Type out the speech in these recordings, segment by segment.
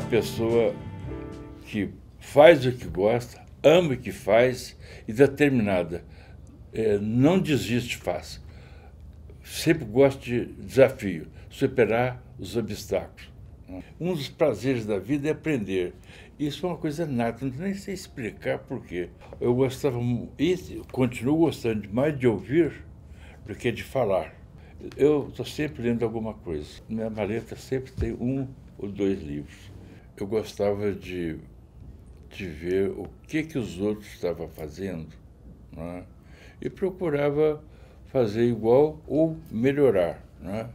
pessoa que faz o que gosta, ama o que faz e determinada. É, não desiste fácil. Sempre gosta de desafio, superar os obstáculos. Um dos prazeres da vida é aprender. Isso é uma coisa nata, não nem sei explicar por quê. Eu gostava, e continuo gostando mais de ouvir do que de falar. Eu estou sempre lendo alguma coisa. Minha maleta sempre tem um ou dois livros. Eu gostava de, de ver o que, que os outros estavam fazendo né? e procurava fazer igual ou melhorar. Né?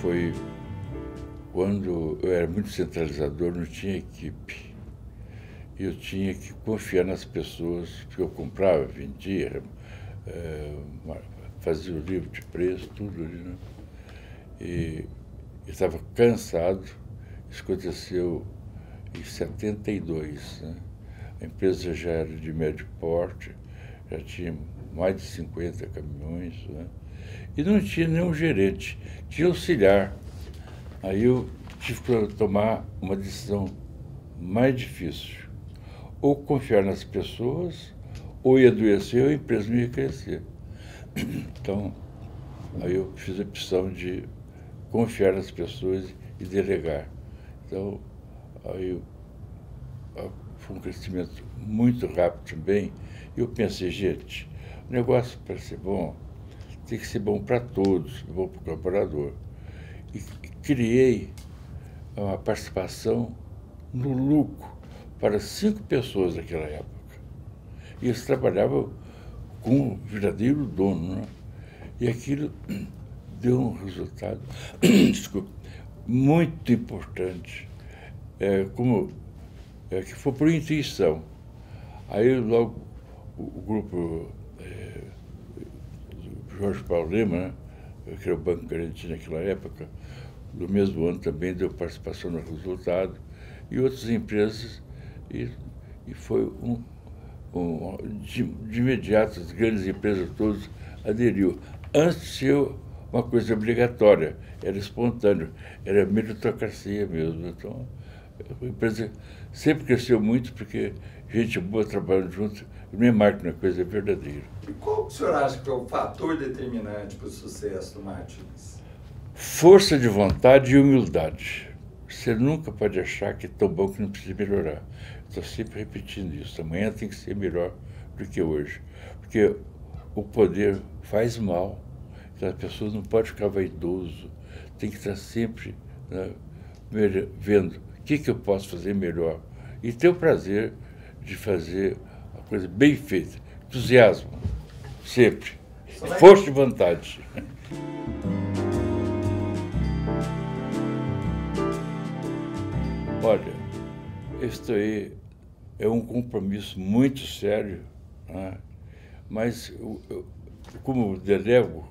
Foi quando eu era muito centralizador, não tinha equipe eu tinha que confiar nas pessoas, porque eu comprava, vendia, é, fazia o livro de preço, tudo ali, né? E estava cansado, isso aconteceu em 72, né? A empresa já era de médio porte, já tinha mais de 50 caminhões, né? E não tinha nenhum gerente, tinha auxiliar. Aí eu tive que tomar uma decisão mais difícil ou confiar nas pessoas, ou ia adoecer, ou a empresa não ia crescer. Então, aí eu fiz a opção de confiar nas pessoas e delegar. Então, aí foi um crescimento muito rápido também. E eu pensei, gente, o negócio para ser bom tem que ser bom para todos, bom para o colaborador. E criei uma participação no lucro para cinco pessoas naquela época. E eles trabalhavam com o verdadeiro dono. Né? E aquilo deu um resultado desculpa, muito importante, é, como, é, que foi por intuição. Aí logo o, o grupo é, Jorge Paulo Lima, né, que era o Banco Garantia naquela época, no mesmo ano também deu participação no resultado, e outras empresas e, e foi um, um de, de, imediato, as grandes empresas todas aderiu. Antes ser uma coisa obrigatória, era espontâneo, era meritocracia mesmo. Então, a empresa sempre cresceu muito porque gente boa trabalhando junto, minha máquina é coisa verdadeira. E qual o senhor acha que é o fator determinante para o sucesso do Martins? Força de vontade e humildade. Você nunca pode achar que é tão bom que não precisa melhorar. Estou sempre repetindo isso. Amanhã tem que ser melhor do que hoje. Porque o poder faz mal. Então, as pessoas não podem ficar vaidoso. Tem que estar sempre né, vendo o que, que eu posso fazer melhor. E ter o prazer de fazer a coisa bem feita. Entusiasmo. Sempre. Força de vontade. Olha, isso aí é um compromisso muito sério, né? mas eu, eu, como delego,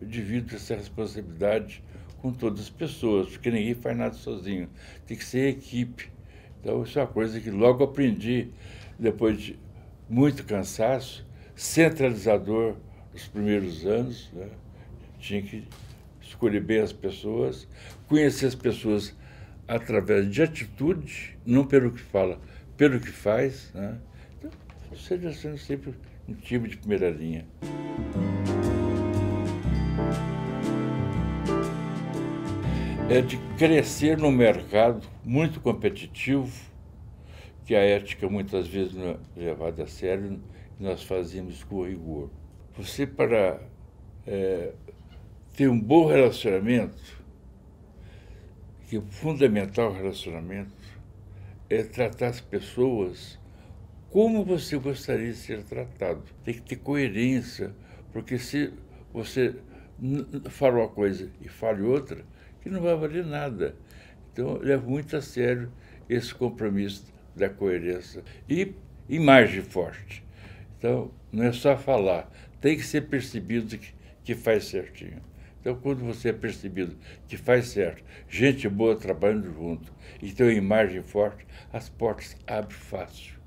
eu divido essa responsabilidade com todas as pessoas, porque ninguém faz nada sozinho. Tem que ser equipe. Então, isso é uma coisa que logo aprendi, depois de muito cansaço, centralizador nos primeiros anos. Né? Tinha que escolher bem as pessoas, conhecer as pessoas através de atitude, não pelo que fala, pelo que faz. Né? Então, seja sendo sempre um time de primeira linha. É de crescer no mercado muito competitivo, que a ética muitas vezes não é levada a sério, e nós fazemos com rigor. Você, para é, ter um bom relacionamento, que o fundamental relacionamento é tratar as pessoas como você gostaria de ser tratado. Tem que ter coerência, porque se você fala uma coisa e fala outra, que não vai valer nada. Então, levo muito a sério esse compromisso da coerência. E imagem forte. Então, não é só falar, tem que ser percebido que, que faz certinho. Então, quando você é percebido que faz certo, gente boa trabalhando junto e tem uma imagem forte, as portas abrem fácil.